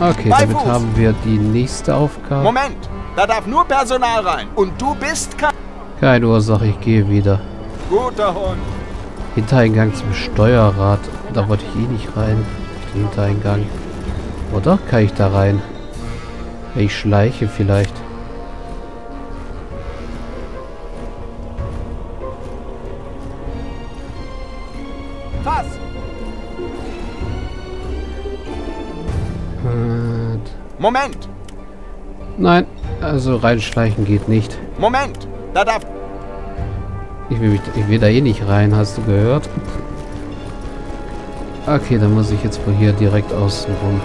Okay, Bei damit Fuß. haben wir die nächste Aufgabe. Moment, da darf nur Personal rein. Und du bist kein Keine Ursache, ich gehe wieder. guter Hund. Hintereingang zum Steuerrad. Da wollte ich eh nicht rein. Den Hintereingang. Oder? Kann ich da rein? Ich schleiche vielleicht. Fass. Moment, Nein, also reinschleichen geht nicht. Moment, da darf... Ich will, ich will da eh nicht rein, hast du gehört? Okay, dann muss ich jetzt wohl hier direkt außen rum.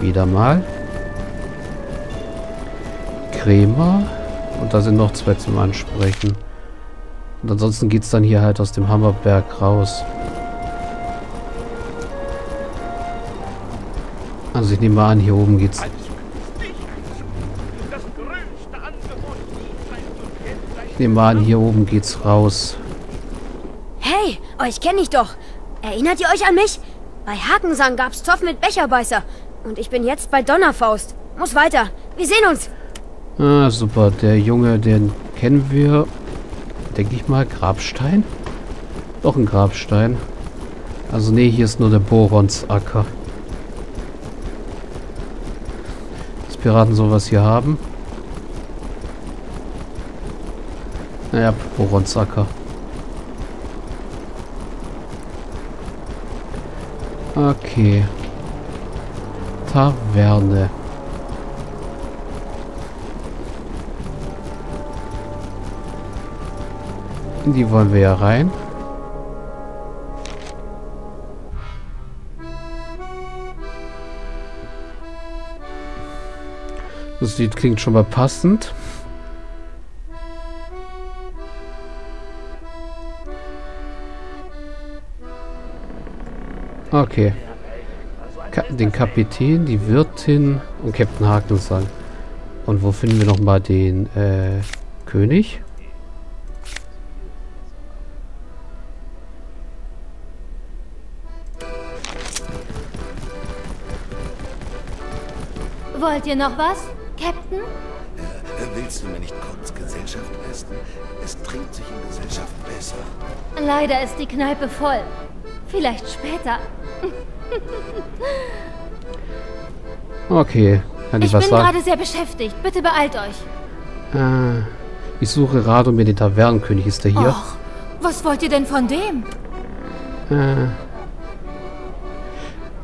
Wieder mal. Krämer. Und da sind noch zwei zum Ansprechen. Und ansonsten geht es dann hier halt aus dem Hammerberg raus. Also ich nehme mal an, hier oben geht's. Ich nehme mal an, hier oben geht's raus. Hey, euch kenne ich doch. Erinnert ihr euch an mich? Bei Hakensang gab's Zoff mit Becherbeißer. Und ich bin jetzt bei Donnerfaust. Muss weiter. Wir sehen uns. Ah, super. Der Junge, den kennen wir. Denke ich mal, Grabstein? Doch ein Grabstein. Also nee, hier ist nur der Boronsacker. Dass Piraten sowas hier haben. Naja, Boronsacker. Okay. Taverne. In die wollen wir ja rein. Das Lied klingt schon mal passend. Okay. Ka den Kapitän, die Wirtin und Captain Hakensang. Und wo finden wir nochmal den äh, König? Wollt ihr noch was, Captain? Äh, Willst du mir nicht kurz Gesellschaft leisten? Es trinkt sich in Gesellschaft besser. Leider ist die Kneipe voll. Vielleicht später. Okay. Kann ich, Ich was bin sagen? gerade sehr beschäftigt. Bitte beeilt euch. Äh, ich suche Radomir, den Tavernenkönig. Ist der hier? Och, was wollt ihr denn von dem? Äh,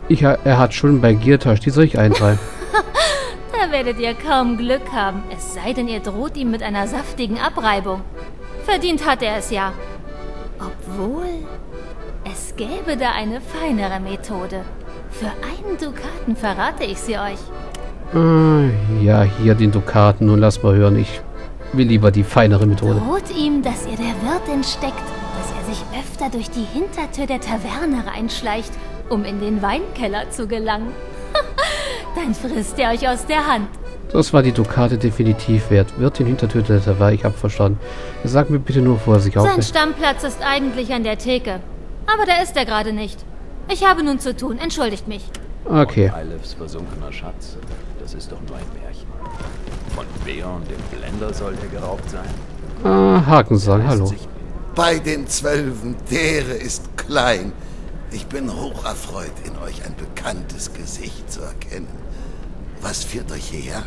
ich, er hat Schulden bei Giertasch. Die soll ich eintreiben. Werdet ihr kaum Glück haben. Es sei denn, ihr droht ihm mit einer saftigen Abreibung. Verdient hat er es ja. Obwohl, es gäbe da eine feinere Methode. Für einen Dukaten verrate ich sie euch. äh, ja, hier den Dukaten. Nun lass mal hören. Ich will lieber die feinere Methode. Droht ihm, dass ihr der Wirtin steckt, dass er sich öfter durch die Hintertür der Taverne reinschleicht, um in den Weinkeller zu gelangen. Dann frisst er euch aus der Hand. Das war die Dukate definitiv wert. Wird den Hintertür der Taverne. Ich hab verstanden. Sag mir bitte nur, wo er sich Sein aufhält. Stammplatz ist eigentlich an der Theke. Aber da ist er gerade nicht. Ich habe nun zu tun, entschuldigt mich. Okay. Eilefs versunkener Schatz. Das ist doch nur ein Märchen. Von und dem Blender soll er geraubt sein. Ah, Hakensang, hallo. Sich Bei den Zwölfen, dere ist klein. Ich bin hoch erfreut, in euch ein bekanntes Gesicht zu erkennen. Was führt euch hierher?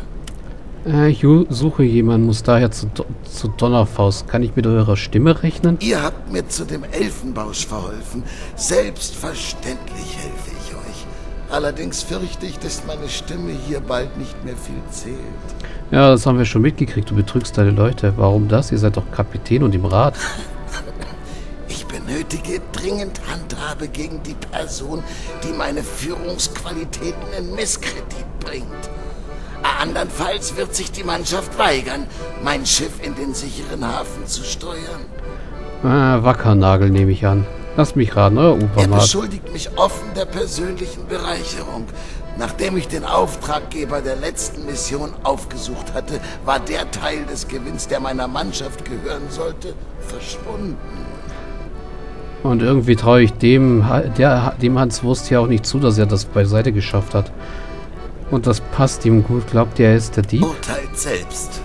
Äh, ich suche jemanden, muss daher zu, zu Donnerfaust. Kann ich mit eurer Stimme rechnen? Ihr habt mir zu dem Elfenbausch verholfen. Selbstverständlich helfe ich euch. Allerdings fürchte ich, dass meine Stimme hier bald nicht mehr viel zählt. Ja, das haben wir schon mitgekriegt. Du betrügst deine Leute. Warum das? Ihr seid doch Kapitän und im Rat. Benötige dringend Handhabe gegen die Person, die meine Führungsqualitäten in Misskredit bringt. Andernfalls wird sich die Mannschaft weigern, mein Schiff in den sicheren Hafen zu steuern. Äh, Wackernagel nehme ich an. Lass mich raten, euer Er Ufermat. beschuldigt mich offen der persönlichen Bereicherung. Nachdem ich den Auftraggeber der letzten Mission aufgesucht hatte, war der Teil des Gewinns, der meiner Mannschaft gehören sollte, verschwunden. Und irgendwie traue ich dem, der, dem Hans Wurst ja auch nicht zu, dass er das beiseite geschafft hat. Und das passt ihm gut. Glaubt ihr, er ist der Dieb? Urteilt selbst.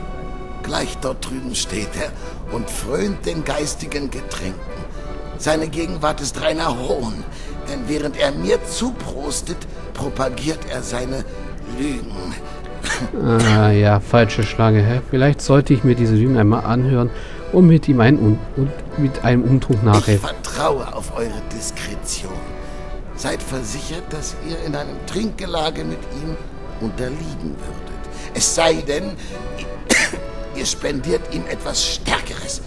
Gleich dort drüben steht er und frönt den geistigen Getränken. Seine Gegenwart ist reiner Hohn, denn während er mir zuprostet, propagiert er seine Lügen. Ah, ja, falsche Schlange. Hä? Vielleicht sollte ich mir diese Lügen einmal anhören und mit ihm ein und, und mit einem Umtrunk Ich nachhelfen. vertraue auf eure Diskretion. Seid versichert, dass ihr in einem Trinkgelage mit ihm unterliegen würdet. Es sei denn, ihr spendiert ihm etwas Stärkeres.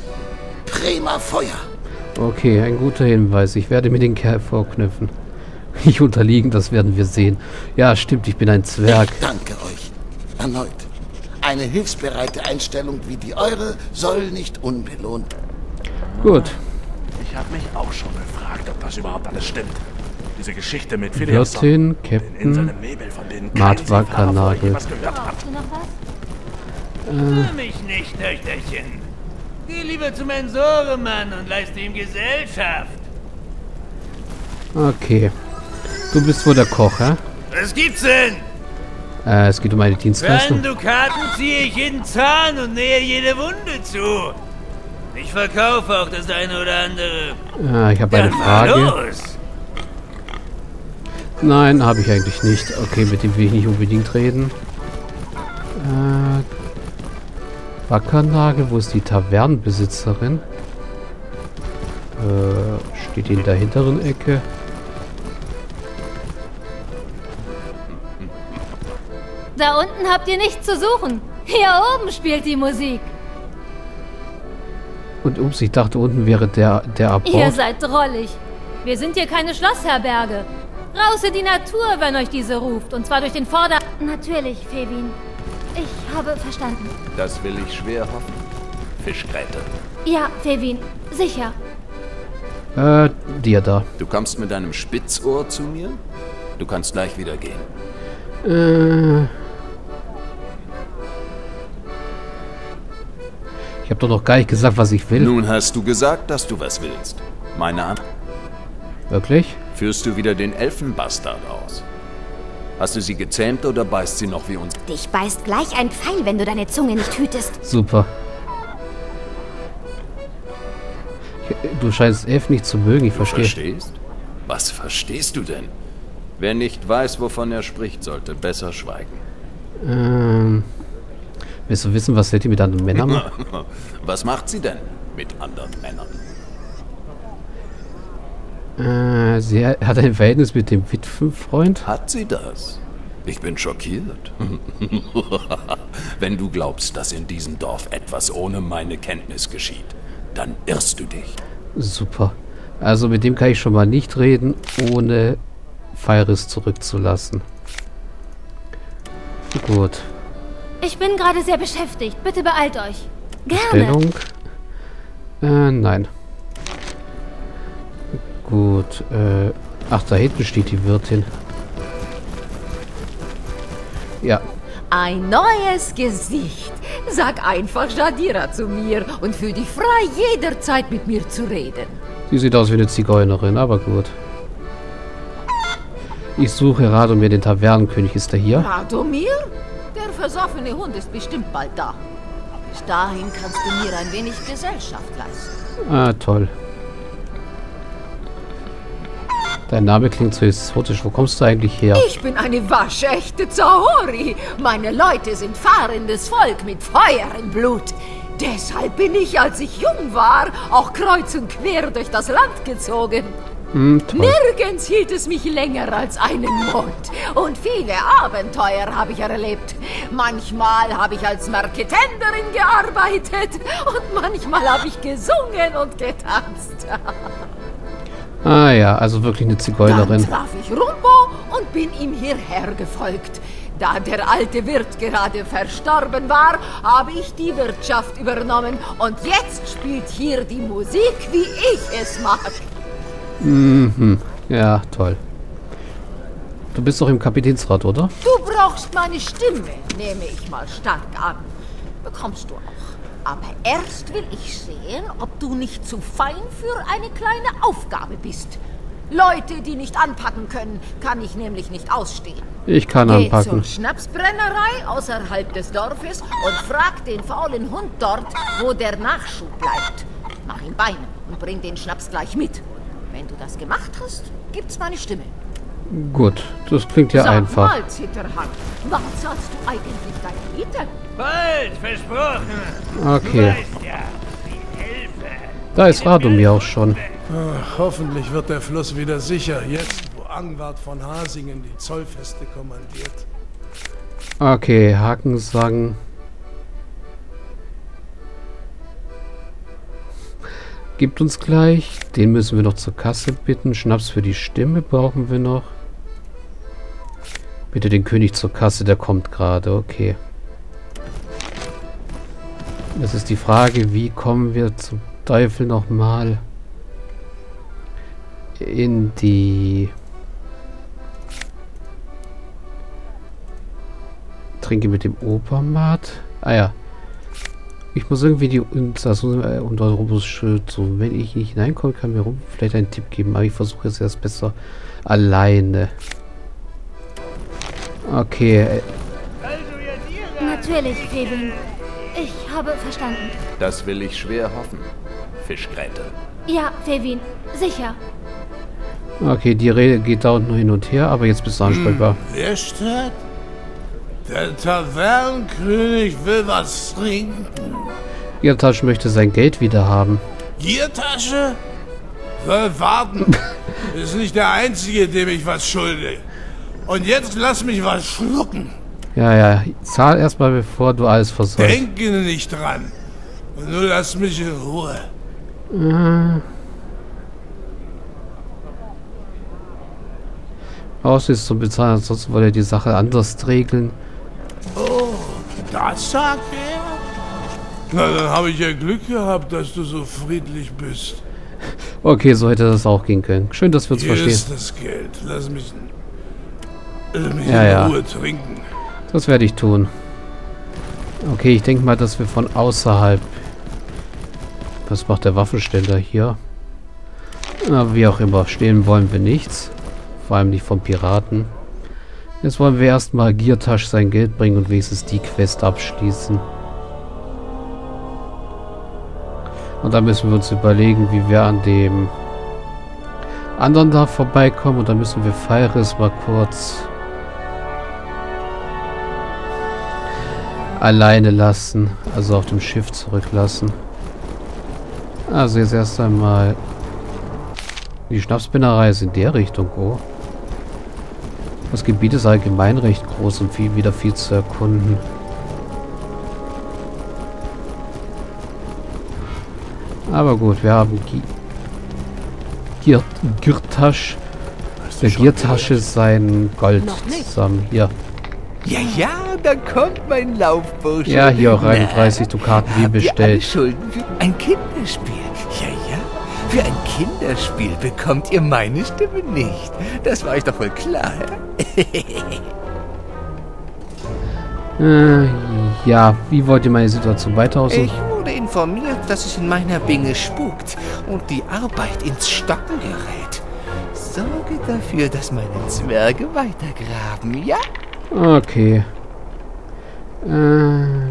Prima Feuer. Okay, ein guter Hinweis. Ich werde mir den Kerl vorknüpfen. Ich unterliegen, das werden wir sehen. Ja, stimmt, ich bin ein Zwerg. Ich danke euch. Erneut. Eine hilfsbereite Einstellung wie die eure soll nicht unbelohnt. Gut. Ich habe mich auch schon gefragt, ob das überhaupt alles stimmt. Diese Geschichte mit Phileas Wirtin, in Captain, was? Rühr mich nicht, Töchterchen. Geh lieber zum Ensoremann und leiste ihm Gesellschaft. Okay. Du bist wohl der Koch, hä? Was gibt's denn? Äh, es geht um eine Dienstleistung. Dukaten ziehe ich jeden Zahn und nähe jede Wunde zu. Ich verkaufe auch das eine oder andere. Ah, ich habe eine Frage. Nein, habe ich eigentlich nicht. Okay, mit dem will ich nicht unbedingt reden. Äh, Wackernagel, wo ist die Tavernenbesitzerin? Äh, steht die in der hinteren Ecke. Da unten habt ihr nichts zu suchen. Hier oben spielt die Musik. Und ups, ich dachte unten wäre der, der Ihr Abort. seid drollig. Wir sind hier keine Schlossherberge. Raus in die Natur, wenn euch diese ruft. Und zwar durch den Vorder... Natürlich, Fevin. Ich habe verstanden. Das will ich schwer hoffen. Fischgräte. Ja, Fevin. Sicher. Äh, dir da. Du kommst mit deinem Spitzohr zu mir? Du kannst gleich wieder gehen. Äh. Ich habe doch noch gar nicht gesagt, was ich will. Nun hast du gesagt, dass du was willst. Meine An Wirklich? Führst du wieder den Elfenbastard aus? Hast du sie gezähmt oder beißt sie noch wie uns? Dich beißt gleich ein Pfeil, wenn du deine Zunge nicht hütest. Super. Du scheinst Elf nicht zu mögen, ich Du verstehe. verstehst? Was verstehst du denn? Wer nicht weiß, wovon er spricht, sollte besser schweigen. Ähm. Willst du wissen, was Letty mit anderen Männern macht? Was macht sie denn mit anderen Männern? Äh, sie hat ein Verhältnis mit dem Witwenfreund. Hat sie das? Ich bin schockiert. Wenn du glaubst, dass in diesem Dorf etwas ohne meine Kenntnis geschieht, dann irrst du dich. Super. Also mit dem kann ich schon mal nicht reden, ohne Feiris zurückzulassen. Gut. Ich bin gerade sehr beschäftigt. Bitte beeilt euch. Gerne. Stellung. Äh, nein. Gut, äh. Ach, da hinten steht die Wirtin. Ja, Ein neues Gesicht. Sag einfach Jadira zu mir und fühl dich frei, jederzeit mit mir zu reden. sie sieht aus wie eine Zigeunerin, aber gut. Ich suche Radomir, den Tavernenkönig. Ist er hier? Radomir? Der versoffene Hund ist bestimmt bald da. Bis dahin kannst du mir ein wenig Gesellschaft leisten. Ah, toll. Dein Name klingt so exotisch. Wo kommst du eigentlich her? Ich bin eine waschechte Zahori. Meine Leute sind fahrendes Volk mit Feuer im Blut. Deshalb bin ich, als ich jung war, auch kreuz und quer durch das Land gezogen. Toll. Nirgends hielt es mich länger als einen Monat. Und viele Abenteuer habe ich erlebt. Manchmal habe ich als Marketenderin gearbeitet und manchmal habe ich gesungen und getanzt. Ah ja, also wirklich eine Dann Zigeunerin. traf ich Rumbo und bin ihm hierher gefolgt. Da der alte Wirt gerade verstorben war, habe ich die Wirtschaft übernommen und jetzt spielt hier die Musik, wie ich es mag. Ja, toll. Du bist doch im Kapitänsrat, oder? Du brauchst meine Stimme, nehme ich mal stark an. Bekommst du auch. Aber erst will ich sehen, ob du nicht zu fein für eine kleine Aufgabe bist. Leute, die nicht anpacken können, kann ich nämlich nicht ausstehen. Ich kann Geh anpacken. zur Schnapsbrennerei außerhalb des Dorfes und frag den faulen Hund dort, wo der Nachschub bleibt. Mach ihm Beine und bring den Schnaps gleich mit. Wenn du das gemacht hast, gibt's meine Stimme. Gut, das klingt ja Sag einfach. mal, Zitterhand, wann zahlst du eigentlich deine Miete? Bald, versprochen. Okay, ja, da ist Radomir auch schon. Ach, hoffentlich wird der Fluss wieder sicher, jetzt wo Angwart von Hasingen die Zollfeste kommandiert. Okay, Hakensang. Gibt uns gleich. Den müssen wir noch zur Kasse bitten. Schnaps für die Stimme brauchen wir noch. Bitte den König zur Kasse, der kommt gerade. Okay. Das ist die Frage, wie kommen wir zum Teufel nochmal in die Trinke mit dem Opermat. Ah ja. Ich muss irgendwie die das, äh, unter Robus-Schild so. Wenn ich nicht hineinkomme, kann mir rum vielleicht einen Tipp geben. Aber ich versuche es erst besser alleine. Okay. äh, Natürlich, Kevin. Ich habe verstanden. Das will ich schwer hoffen. Fischgräte. Ja, Fevin, sicher. Okay, die Rede geht da unten hin und her, aber jetzt bist du ansprechbar. Wer steht? Der Tavernenkönig will was trinken. Giertasch möchte sein Geld wieder haben. Giertasche? Soll warten. Ist nicht der Einzige, dem ich was schulde. Und jetzt lass mich was schlucken. Ja, ja. Zahl erstmal, bevor du alles versäumst. Denke nicht dran. Und nur lass mich in Ruhe. Aus ist zum Bezahlen, ansonsten wollte er die Sache anders regeln. Das sagt er? Na, dann habe ich ja Glück gehabt, dass du so friedlich bist. Okay, so hätte das auch gehen können. Schön, dass wir uns Hier verstehen. ist das Geld. Lass mich, lass mich Ja, in ja. Ruhe trinken. Das werde ich tun. Okay, ich denke mal, dass wir von außerhalb... Was macht der Waffenständer hier? Na, wie auch immer, stehlen wollen wir nichts. Vor allem nicht vom Piraten. Jetzt wollen wir erstmal Giertasch sein Geld bringen und wenigstens die Quest abschließen. Und dann müssen wir uns überlegen, wie wir an dem anderen da vorbeikommen. Und dann müssen wir Feiris mal kurz alleine lassen. Also auf dem Schiff zurücklassen. Also jetzt erst einmal die Schnapsbinnerei ist in der Richtung, oh. Das Gebiet ist allgemein recht groß und viel, wieder viel zu erkunden. Aber gut, wir haben Gi Gier Giertasch. Der Giertasche sein Gold zusammen. Hier. Ja, ja, da kommt mein Laufbursche. Ja, hier auch Na, 31 Dukaten wie bestellt. Ein Kinderspiel? Für ein Kinderspiel bekommt ihr meine Stimme nicht. Das war euch doch wohl klar. Äh, ja, wie wollt ihr meine Situation weiter aussehen? Ich wurde informiert, dass es in meiner Binge spukt und die Arbeit ins Stocken gerät. Sorge dafür, dass meine Zwerge weitergraben, ja? Okay. Äh,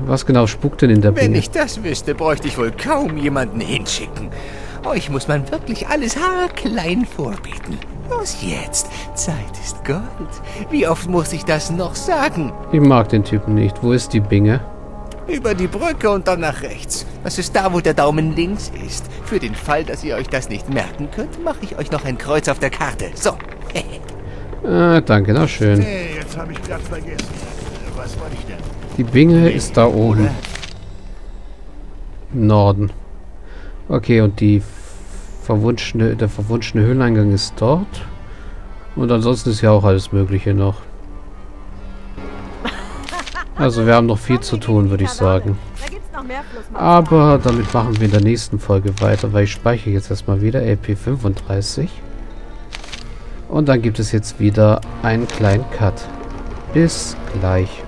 was genau spukt denn in der Wenn Binge? ich das wüsste, bräuchte ich wohl kaum jemanden hinschicken. Euch muss man wirklich alles haarklein vorbieten. Los jetzt, Zeit ist Gold. Wie oft muss ich das noch sagen? Ich mag den Typen nicht. Wo ist die Binge? Über die Brücke und dann nach rechts. Das ist da, wo der Daumen links ist. Für den Fall, dass ihr euch das nicht merken könnt, mache ich euch noch ein Kreuz auf der Karte. So. Äh, danke, na schön. Hey, jetzt habe ich gerade vergessen. Was war ich denn? Die Binge ist da oben. Im Norden. Okay, und die verwunschene, der verwunschene Höhleneingang ist dort. Und ansonsten ist ja auch alles Mögliche noch. Also wir haben noch viel zu tun, würde ich sagen. Aber damit machen wir in der nächsten Folge weiter, weil ich speichere jetzt erstmal wieder LP35. Und dann gibt es jetzt wieder einen kleinen Cut. Bis gleich.